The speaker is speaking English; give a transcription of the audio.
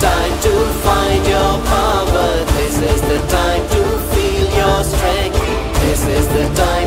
time to find your power. This is the time to feel your strength. This is the time.